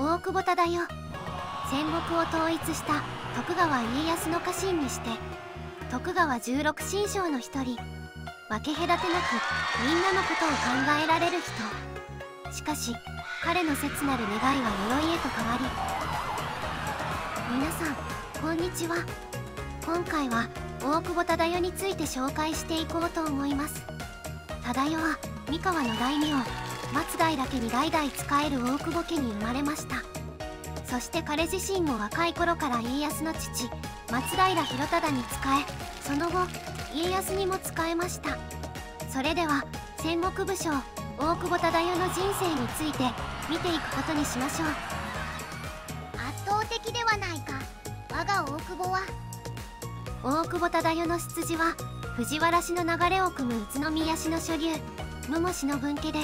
大久保忠世。戦国を統一した徳川家康の家臣にして徳川十六神将の一人。分け隔てなくみんなのことを考えられる人。しかし彼の切なる願いは呪いへと変わり皆さんこんにちは。今回は大久保忠世について紹介していこうと思います。忠世は三河の大名。松平家に代々仕える大久保家に生まれました。そして彼自身も若い頃から家康の父松平広忠に仕えその後家康にも仕えました。それでは戦国武将大久保忠世の人生について見ていくことにしましょう。圧倒的ではないか。我が大久保は。大久保忠世の出自は藤原氏の流れを組む宇都宮市の所流武氏の分家で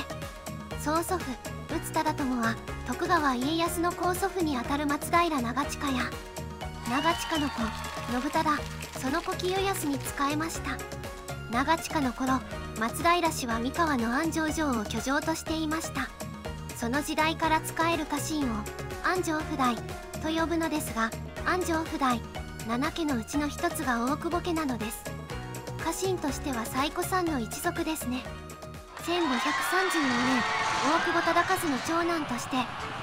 曽祖父宇津忠友は徳川家康の高祖父にあたる松平長近や長近の子信忠その子清康に仕えました。長近の頃松平氏は三河の安城城を居城としていました。その時代から仕える家臣を安城府代と呼ぶのですが安城府代7家のうちの一つが大久保家なのです。家臣としては最古参の一族ですね。1534年大久保忠和の長男として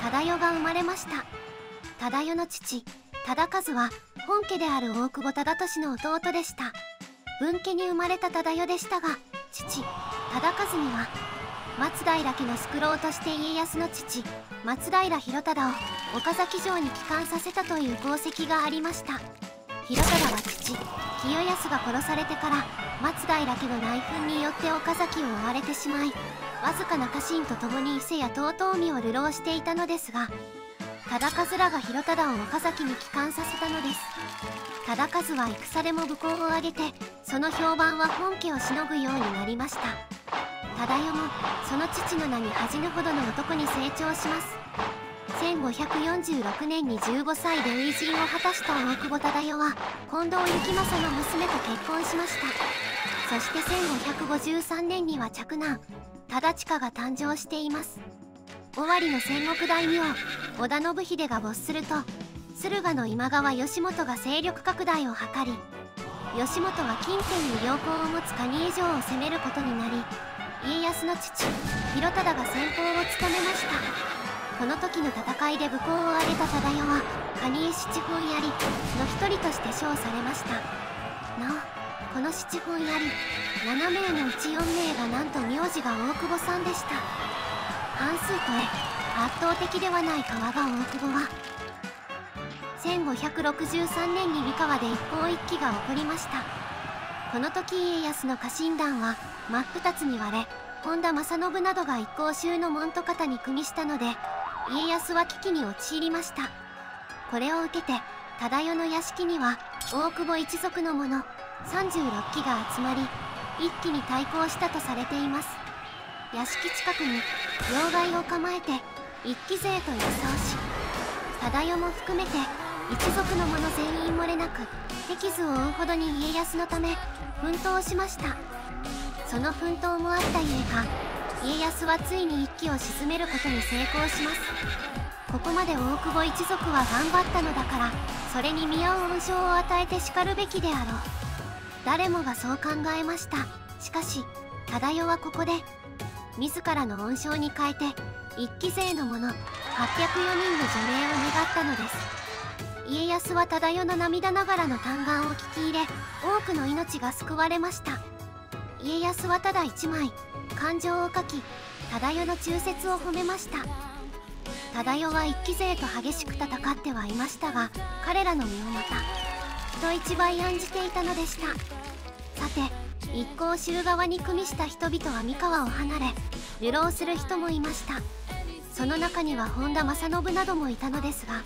忠世が生まれました。忠世の父忠和は本家である大久保忠俊の弟でした。分家に生まれた忠世でしたが父忠和には松平家の宿老として家康の父松平広忠を岡崎城に帰還させたという功績がありました。広忠は父清康が殺されてから松平家の内紛によって岡崎を追われてしまいわずかな家臣と共に伊勢や遠江を流浪していたのですが忠和らが広忠を岡崎に帰還させたのです。忠和は戦でも武功を挙げてその評判は本家をしのぐようになりました。忠世もその父の名に恥じぬほどの男に成長します。1546年に15歳で初陣を果たした大久保忠世は近藤幸政の娘と結婚しました。そして1553年には嫡男。忠親が誕生しています。尾張の戦国大名織田信秀が没すると駿河の今川義元が勢力拡大を図り義元は近辺に良好を持つ蟹江城を攻めることになり家康の父広忠が先鋒を務めました。この時の戦いで武功を挙げた忠世は蟹江七本槍の一人として称されました。なおこの七本槍7名のうち4名がなんと名字が大久保さんでした。半数超え圧倒的ではない川が大久保は。1563年に三河で一向一揆が起こりました。この時家康の家臣団は真っ二つに割れ本田正信などが一向宗の門徒方に組みしたので家康は危機に陥りました。これを受けて忠世の屋敷には大久保一族の者36機が集まり一気に対抗したとされています。屋敷近くに両替を構えて一騎勢と予想し忠世も含めて一族の者全員漏れなく敵図を追うほどに家康のため奮闘しました。その奮闘もあったゆえか家康はついに一騎を鎮めることに成功します。ここまで大久保一族は頑張ったのだからそれに見合う恩賞を与えてしかるべきであろう。誰もがそう考えました。しかし忠世はここで自らの恩賞に変えて一騎勢の者804人の除霊を願ったのです。家康は忠世の涙ながらの嘆願を聞き入れ多くの命が救われました。家康はただ一枚感情を書き忠世の忠説を褒めました。忠世は一騎勢と激しく戦ってはいましたが彼らの身をまた人一倍案じていたのでした。さて一向州側に組みした人々は三河を離れ流浪する人もいました。その中には本田正信などもいたのですが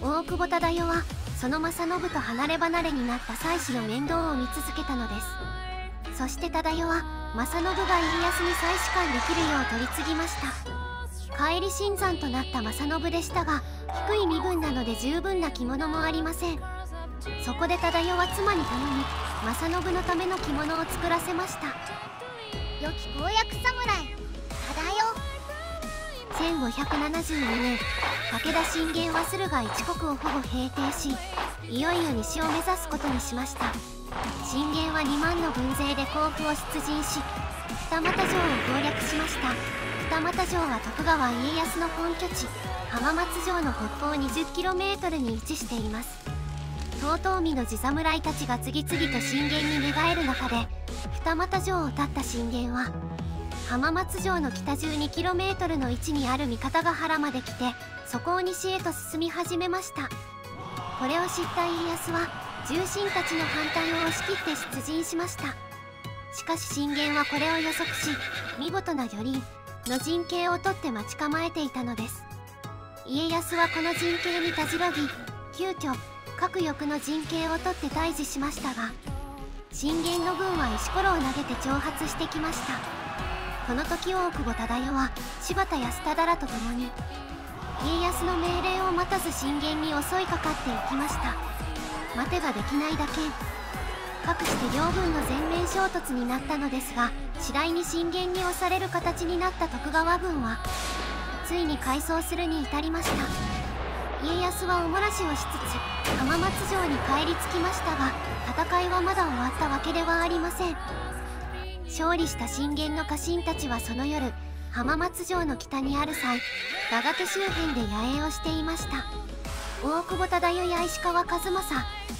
大久保忠世はその正信と離れ離れになった妻子の面倒を見続けたのです。そして忠世は正信が家康に妻子官できるよう取り次ぎました。帰り新山となった正信でしたが低い身分なので十分な着物もありません。そこで忠世は妻に頼み正信のための着物を作らせました。良き公約侍忠世。1572年武田信玄は駿河一国をほぼ平定しいよいよ西を目指すことにしました信玄は2万の軍勢で甲府を出陣し二俣城を攻略しました。二俣城は徳川家康の本拠地浜松城の北方 20km に位置しています。遠江の地侍たちが次々と信玄に寝返る中で二俣城を立った信玄は浜松城の北 12km の位置にある三方ヶ原まで来てそこを西へと進み始めました。これを知った家康は重臣たちの反対を押し切って出陣しました。しかし信玄はこれを予測し見事な魚鱗の陣形をとって待ち構えていたのです。家康はこの陣形にたじろぎ急遽各翼の陣形をとって退治しましたが信玄の軍は石ころを投げて挑発してきました。この時大久保忠世は柴田安忠らと共に家康の命令を待たず信玄に襲いかかっていきました。待てができないだけ。かくして両軍の全面衝突になったのですが次第に信玄に押される形になった徳川軍はついに改装するに至りました。家康はおもらしをしつつ浜松城に帰り着きましたが戦いはまだ終わったわけではありません。勝利した信玄の家臣たちはその夜浜松城の北にある際雅楽周辺で野営をしていました。大久保忠世や石川数正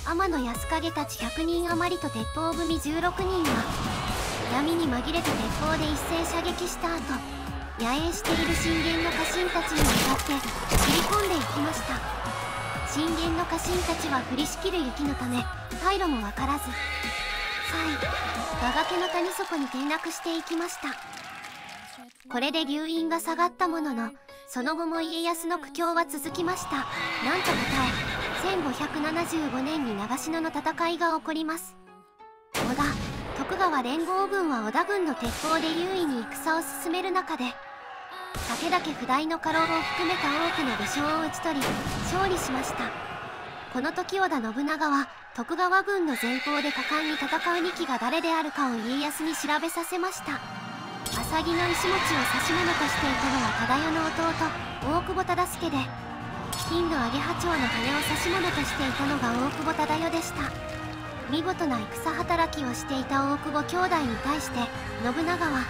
天野安影たち100人余りと鉄砲組16人は闇に紛れて鉄砲で一斉射撃した後野営している信玄の家臣たちに向かって切り込んでいきました信玄の家臣たちは降りしきる雪のため退路も分からず際崖の谷底に転落していきましたこれで留飲が下がったもののその後も家康の苦境は続きました。なんと答え1575年に長篠の戦いが起こります。織田徳川連合軍は織田軍の鉄砲で優位に戦を進める中で武田家不代の家老を含めた多くの武将を討ち取り勝利しました。この時織田信長は徳川軍の前方で果敢に戦う2機が誰であるかを家康に調べさせました。浅木の石持ちを指し物としていたのは忠世の弟大久保忠相で金のアゲハチョウの羽を指し物としていたのが大久保忠世でした。見事な戦働きをしていた大久保兄弟に対して信長は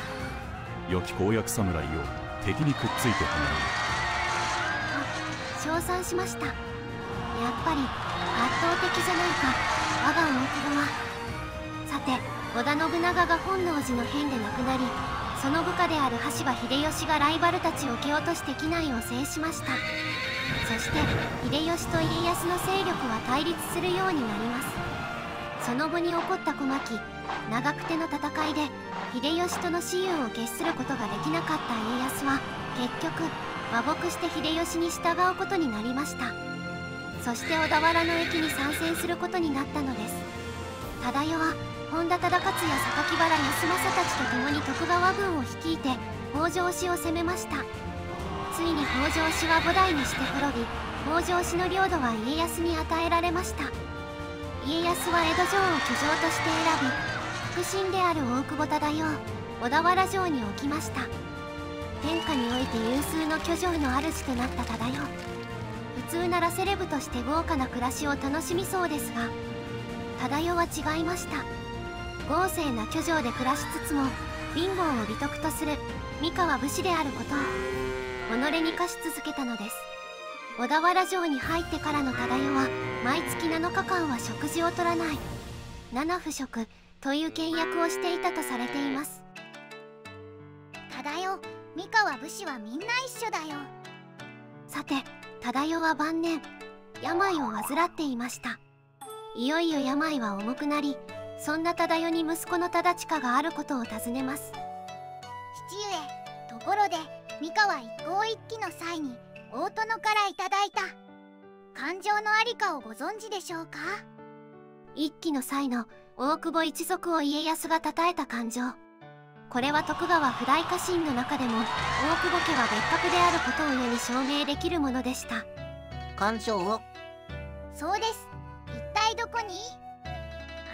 良き公約侍よ敵にくっついて離れと称賛しました。やっぱり圧倒的じゃないか。我が大久保は。さて織田信長が本能寺の変で亡くなりその部下である羽柴秀吉がライバルたちを蹴落として機内を制しました。そして秀吉と家康の勢力は対立するようになります。その後に起こった小牧長久手の戦いで秀吉との私有を決することができなかった家康は結局和睦して秀吉に従うことになりました。そして小田原の駅に参戦することになったのです。忠世は本田忠勝や榊原康政たちと共に徳川軍を率いて北条氏を攻めました。ついに北条氏は5代にして滅び北条氏の領土は家康に与えられました。家康は江戸城を居城として選び腹心である大久保忠世小田原城に置きました。天下において有数の居城の主となった忠世。普通ならセレブとして豪華な暮らしを楽しみそうですが忠世は違いました。豪勢な居城で暮らしつつも貧乏を美徳とする三河武士であることを己に課し続けたのです。小田原城に入ってからの忠世は毎月7日間は食事をとらない。七不食という倹約をしていたとされています。忠世三河武士はみんな一緒だよ。さて忠世は晩年病を患っていました。いよいよ病は重くなりそんな忠世に息子の忠親があることを尋ねます。父上ところで三河一向一揆の際に大殿からいただいた。感情のありかをご存知でしょうか？一揆の際の大久保一族を家康が称えた感情。これは徳川不代家臣の中でも大久保家は別格であることを世に証明できるものでした。感情を？そうです。一体どこに？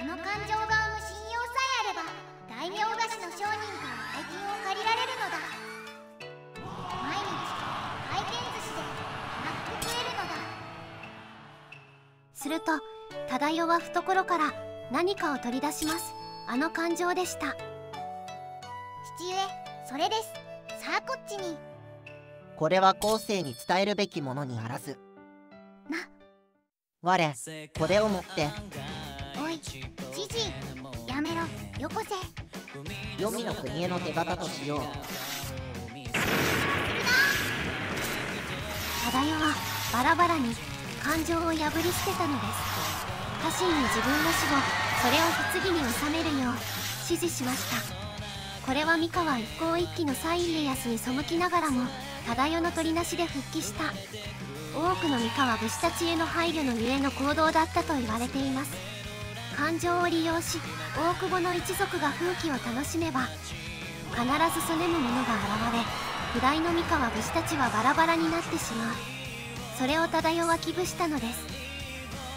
あの勘定側の信用さえあれば大名菓子の商人から大金を借りられるのだ。毎日回転寿司で腹く食えるのだ。すると忠代は懐から何かを取り出します。あの感情でした。父上それです。さあこっちに。これは後世に伝えるべきものにあらず。な。我これを持ってじじやめろよこせ。黄泉の国への手形としよう。忠代はバラバラに感情を破り捨てたのです。家臣に自分の死後それを棺に収めるよう指示しました。これは三河一向一揆の西家康に背きながらも忠代の取りなしで復帰した。多くの三河武士たちへの配慮のゆえの行動だったと言われています感情を利用し大久保の一族が風紀を楽しめば必ずそねむ者が現れ不大の三河武士たちはバラバラになってしまう。それを忠代は危惧したのです。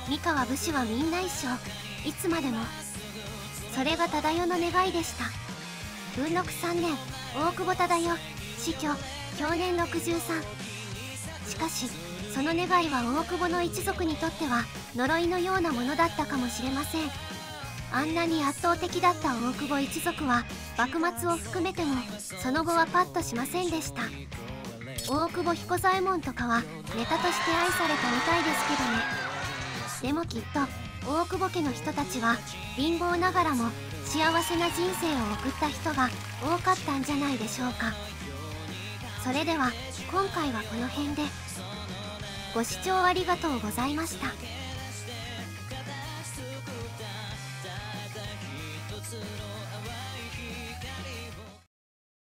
三河武士はみんな一緒。いつまでも。それが忠代の願いでした。文禄3年大久保忠代死去。享年63しかしその願いは大久保の一族にとっては呪いのようなものだったかもしれません。あんなに圧倒的だった大久保一族は幕末を含めてもその後はパッとしませんでした。大久保彦左衛門とかはネタとして愛されたみたいですけどね。でもきっと大久保家の人たちは貧乏ながらも幸せな人生を送った人が多かったんじゃないでしょうか。それでは今回はこの辺で。ご視聴ありがとうございました。